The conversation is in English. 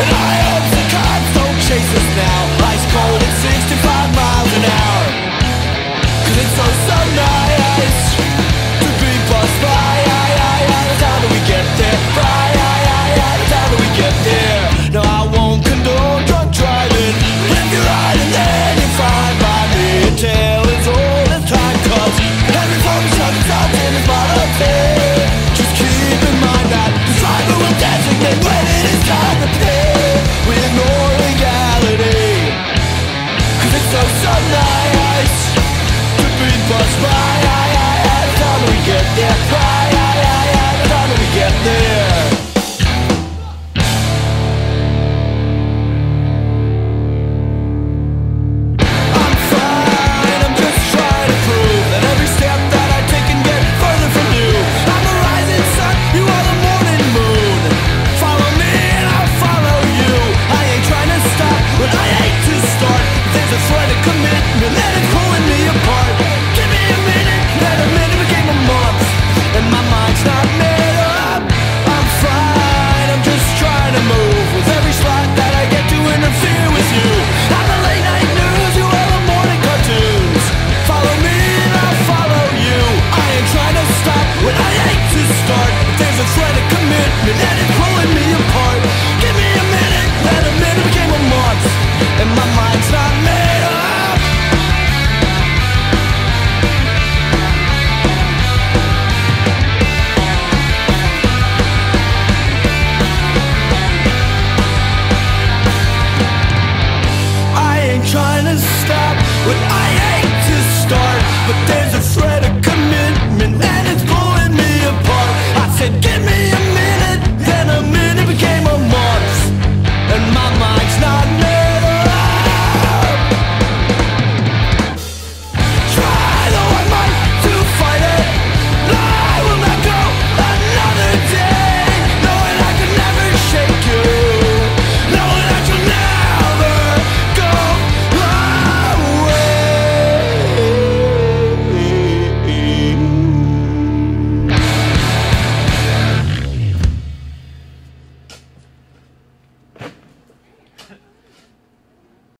And I hope the cops don't chase us now. of sunlight To be passed by. Would I